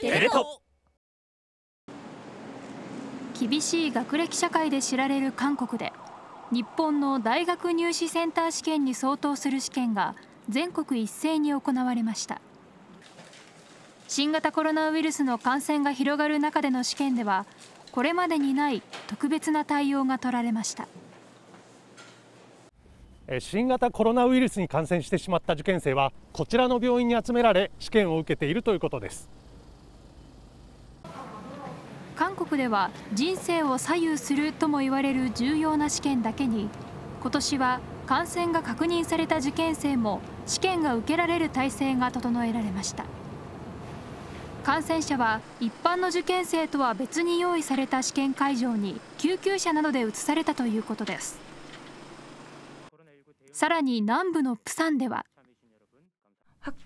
テレ東厳しい学歴社会で知られる韓国で日本の大学入試センター試験に相当する試験が全国一斉に行われました。新型コロナウイルスの感染が広がる中での試験ではこれまでにない特別な対応が取られました。新型コロナウイルスに感染してしまった受験生はこちらの病院に集められ試験を受けているということです韓国では人生を左右するとも言われる重要な試験だけに今年は感染が確認された受験生も試験が受けられる体制が整えられました。感染者は一般の受験生とは別に用意された試験会場に救急車などで移されたということです。さらに南部のプサンでは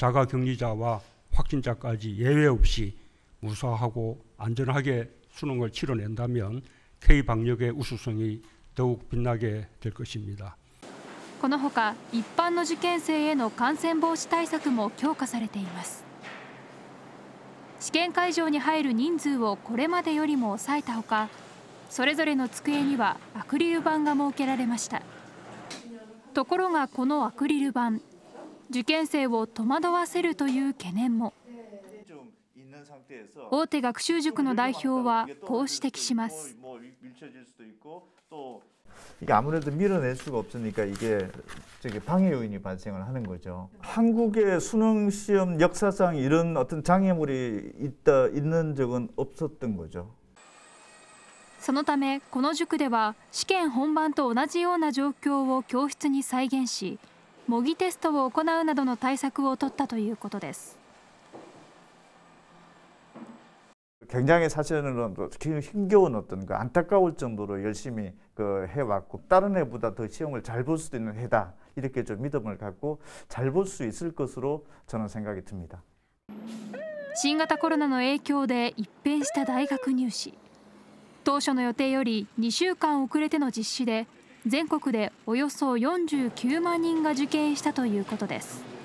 자가격리자와 확진자까지 예외 없이 무사하고 안전하게 수능을 치러낸다면 K 방역의 우수성이 더욱 빛나게 될 것입니다. このほか一般の受験生への感染防止対策も強化されています試験会場に入る人数をこれまでよりも抑えたほかそれぞれの机にはアクリル板が設けられましたところがこのアクリル板 受験生を戸惑わせるという懸念も大手学習塾の代表はこう指摘します 이게 아무래도 밀어낼 수가 없으니까 이게 저기 방해 요인이 발생을 하는 거죠. 한국의 수능 시험 역사상 이런 어떤 장애물이 있다 있는 적은 없었던 거죠. そのためこの塾では試験本番と同じような状況を教室に再現し 模擬テストを行うなどの対策を取ったということです 굉장히 사실은 힘겨운 어떤 그 안타까울 정도로 열심히 그 해왔고 다른 해보다 더 시험을 잘 볼 수도 있는 해다 이렇게 좀 믿음을 갖고 잘 볼 수 있을 것으로 저는 생각이 듭니다. 新型コロナの影響で一変した大学入試当初の予定より2週間遅れての実施で 全国でおよそ49万人が受験したということです。